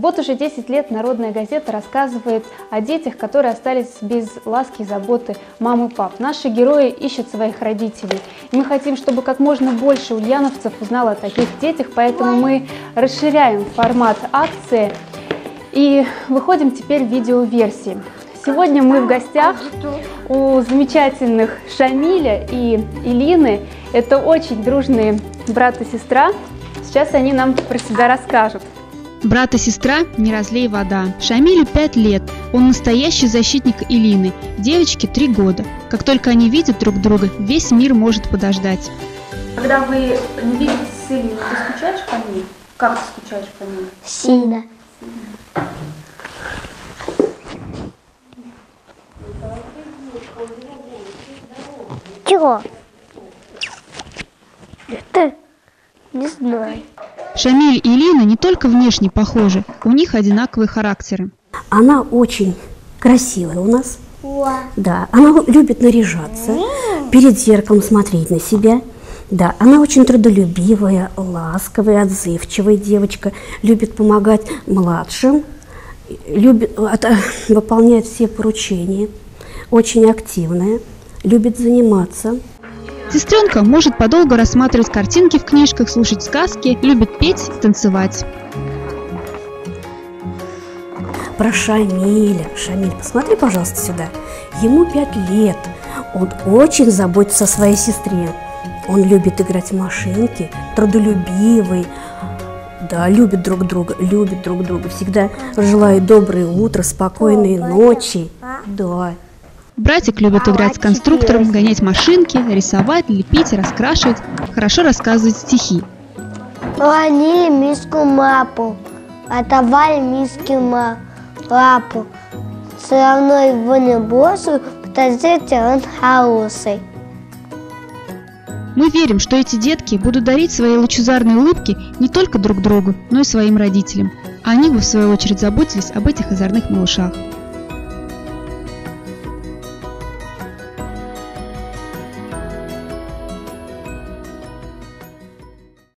Вот уже 10 лет Народная газета рассказывает о детях, которые остались без ласки и заботы мам и пап. Наши герои ищут своих родителей. И мы хотим, чтобы как можно больше ульяновцев узнало о таких детях, поэтому мы расширяем формат акции и выходим теперь в видеоверсии. Сегодня мы в гостях у замечательных Шамиля и Илины. Это очень дружные брат и сестра. Сейчас они нам про себя расскажут. Брат и сестра не разлей вода. Шамилю 5 лет. Он настоящий защитник Илины. Девочке 3 года. Как только они видят друг друга, весь мир может подождать. Когда вы не видите с Илиной, ты скучаешь по ней? Как ты скучаешь по ней? Сильно. Чего? Это не знаю. Шамиль и Илина не только внешне похожи, у них одинаковые характеры. Она очень красивая у нас. Да, она любит наряжаться, перед зеркалом смотреть на себя. Да, она очень трудолюбивая, ласковая, отзывчивая девочка, любит помогать младшим, любит, от- выполняет все поручения, очень активная, любит заниматься. Сестренка может подолгу рассматривать картинки в книжках, слушать сказки, любит петь танцевать. Про Шамиля. Шамиль, посмотри, пожалуйста, сюда. Ему пять лет. Он очень заботится о своей сестре. Он любит играть в машинки, трудолюбивый. Да, любит друг друга, любит друг друга. Всегда желает доброе утро, спокойной ночи. Да. Братик любит играть с конструктором, гонять машинки, рисовать, лепить, раскрашивать, хорошо рассказывать стихи. Они миску мапу, отдавали миски ма- лапу. Все равно его не бросил, потому что он хороший. Мы верим, что эти детки будут дарить свои лучезарные улыбки не только друг другу, но и своим родителям. А они бы, в свою очередь, заботились об этих озорных малышах.